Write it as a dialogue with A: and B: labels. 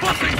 A: Buffing